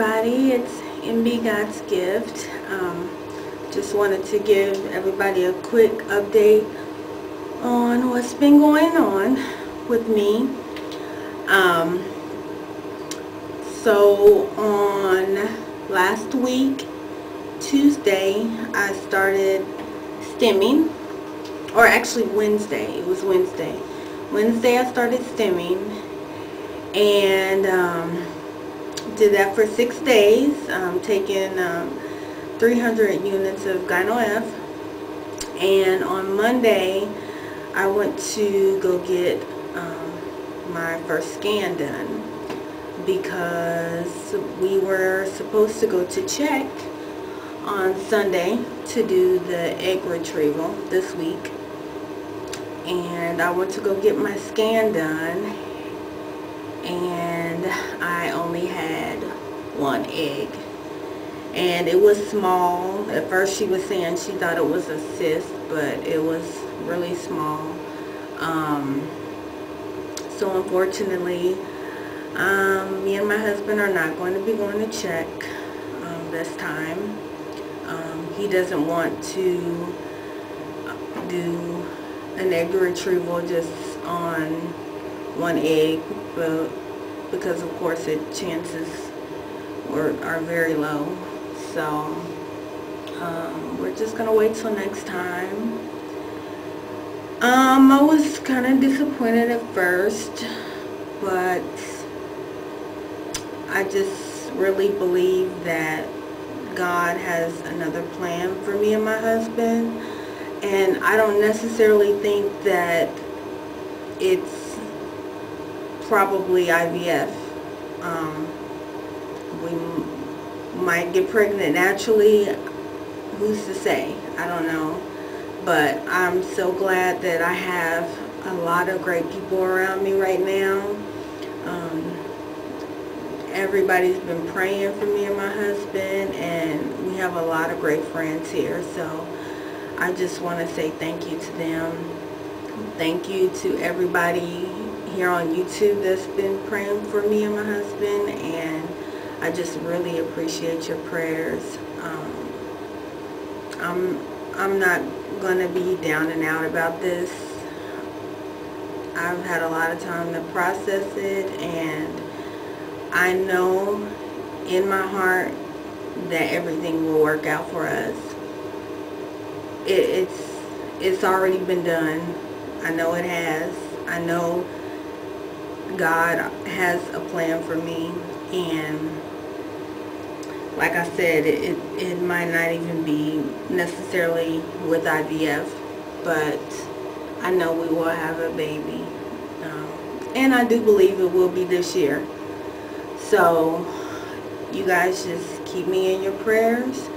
everybody, it's MB God's Gift. Um, just wanted to give everybody a quick update on what's been going on with me. Um, so on last week, Tuesday, I started stemming. or actually Wednesday, it was Wednesday. Wednesday I started stemming. and um, did that for six days, um, taking um, 300 units of Gonal-F. And on Monday, I went to go get um, my first scan done because we were supposed to go to Czech on Sunday to do the egg retrieval this week and I went to go get my scan done and I only had one egg. And it was small. At first she was saying she thought it was a cyst but it was really small. Um, so unfortunately um, me and my husband are not going to be going to Czech um, this time. Um, he doesn't want to do an egg retrieval just on one egg but because of course it chances were, are very low. So um, we're just gonna wait till next time. Um, I was kind of disappointed at first but I just really believe that God has another plan for me and my husband. And I don't necessarily think that it's probably IVF. Um, we might get pregnant naturally. Who's to say? I don't know. But I'm so glad that I have a lot of great people around me right now. Um, everybody's been praying for me and my husband and we have a lot of great friends here. So I just want to say thank you to them. Thank you to everybody here on YouTube that's been praying for me and my husband and I just really appreciate your prayers. Um, I'm, I'm not going to be down and out about this. I've had a lot of time to process it and I know in my heart that everything will work out for us it, it's it's already been done. I know it has. I know God has a plan for me and like I said, it, it, might not even be necessarily with IVF, but I know we will have a baby. Um, and I do believe it will be this year. So, you guys just keep me in your prayers.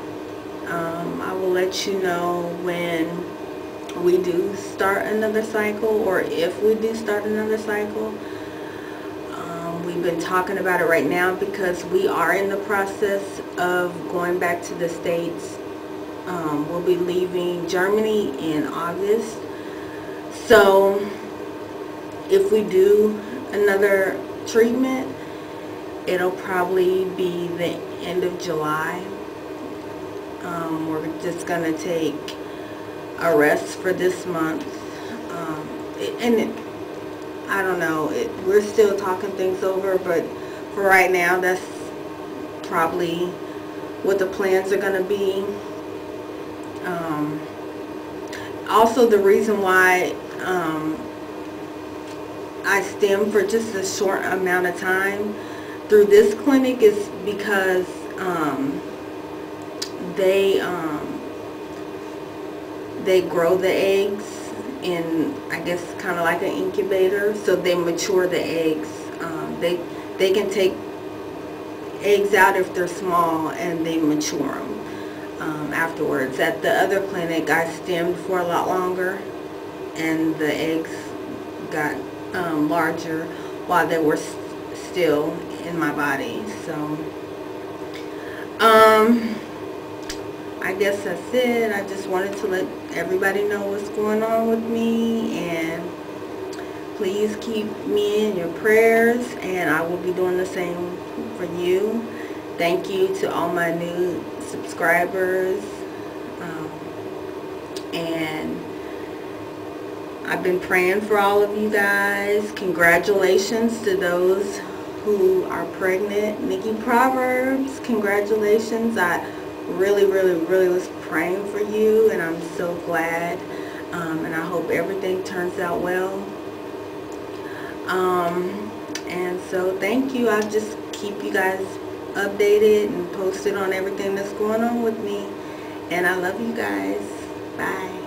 Um, I will let you know when we do start another cycle or if we do start another cycle. We've been talking about it right now because we are in the process of going back to the States. Um, we'll be leaving Germany in August. So if we do another treatment, it'll probably be the end of July um, we're just going to take a rest for this month. Um, and it, I don't know, it, we're still talking things over, but for right now, that's probably what the plans are going to be. Um, also, the reason why um, I stem for just a short amount of time through this clinic is because um, they um, they grow the eggs in I guess kind of like an incubator so they mature the eggs um, they they can take eggs out if they're small and they mature them um, afterwards. At the other clinic I stemmed for a lot longer and the eggs got um, larger while they were st still in my body so um I guess that's it. I just wanted to let everybody know what's going on with me and please keep me in your prayers and I will be doing the same for you thank you to all my new subscribers. Um, and I've been praying for all of you guys. Congratulations to those who are pregnant. Nikki Proverbs, congratulations. I really, really, really was praying for you and I'm so glad. Um, and I hope everything turns out well. Um, and so thank you. I'll just keep you guys updated and posted on everything that's going on with me. And I love you guys. Bye.